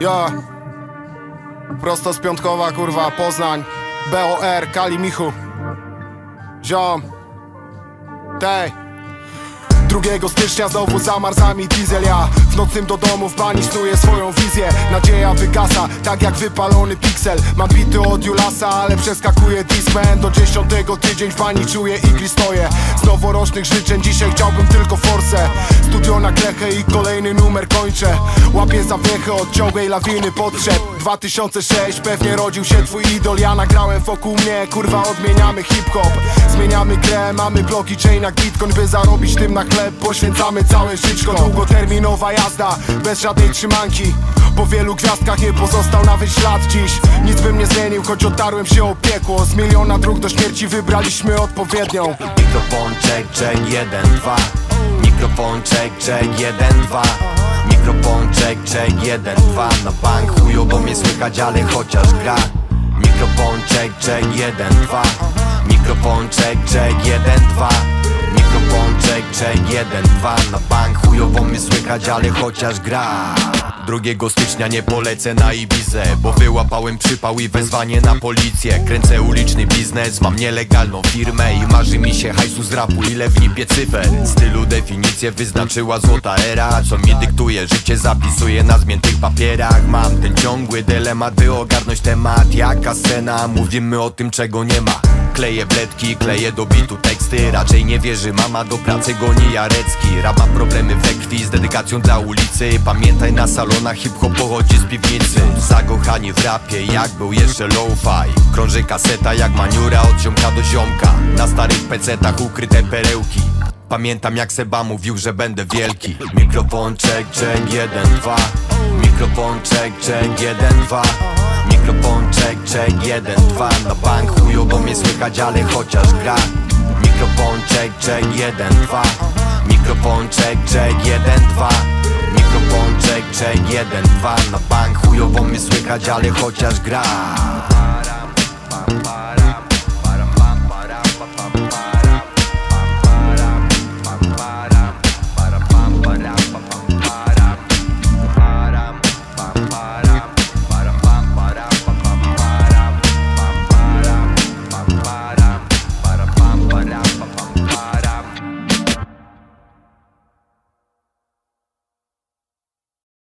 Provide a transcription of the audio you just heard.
Ja. Prosto z Piątkowa, kurwa, Poznań. BOR, Kali Michu. Ziom. Tej. 2 stycznia znowu za marzami diesel Ja. W nocnym do domu w bani snuję swoją wizję. Nadzieja wygasa, tak jak wypalony piksel. Mam bity od Julasa, ale przeskakuje Discman. Do dziesiątego tydzień w bani czuję igli stoję. Z noworocznych życzeń dzisiaj chciałbym tylko forsę Studio na klechę i kolejny numer kończę. Łapię zawiechę od ciągłej lawiny potrzeb. 2006 pewnie rodził się twój idol. Ja nagrałem wokół mnie, kurwa odmieniamy hip-hop. Zmieniamy grę, mamy bloki chain jak bitcoin By zarobić tym na chleb, poświęcamy całe żyćko Długoterminowa jazda, bez żadnej trzymanki. Po wielu gwiazdkach nie pozostał nawet ślad dziś. Nic bym nie zmienił, choć otarłem się o piekło. Z miliona dróg do śmierci wybraliśmy odpowiednią. Mikrofon check, check, jeden, dwa Mikrofon check, check, jeden, dwa. Mikrofon check, check, jeden, dwa. Na bank chujowo mnie słychać, ale chociaż gra. Mikrofon check, check, jeden, dwa. Mikrofon check, jeden, dwa check, check, jeden, dwa Na bank. Chujowo mnie słychać, ale chociaż gra. 2 stycznia nie polecę na Ibizę Bo wyłapałem przypał i wezwanie na policję. Kręcę uliczny biznes, mam nielegalną firmę I marzy mi się hajsu z rapu, ile w nipie cyfer. Stylu definicję wyznaczyła złota era Co mi dyktuje, życie zapisuję na zmiętych papierach. Mam ten ciągły dylemat, by ogarnąć temat Jaka scena, mówimy o tym czego nie ma Kleję bledki, kleję do bitu teksty. Raczej nie wierzy mama, do pracy goni Jarecki. Rap ma problemy we krwi z dedykacją dla ulicy. Pamiętaj na salonach hip-hop pochodzi z piwnicy. Zakochani w rapie jak był jeszcze low-fi Krąży kaseta jak maniura od ziomka do ziomka. Na starych pecetach ukryte perełki. Pamiętam jak Seba mówił, że będę wielki. Mikrofon check, check, jeden, dwa. Mikrofon check, check, jeden, dwa. Mikrofon check, check, jeden, dwa Na bank chujowo mnie słychać, ale chociaż gra. Mikrofon check, check, jeden, dwa. Mikrofon check, check, jeden, dwa. Mikrofon check, check, jeden, dwa. Na bank chujowo mnie słychać, ale chociaż gra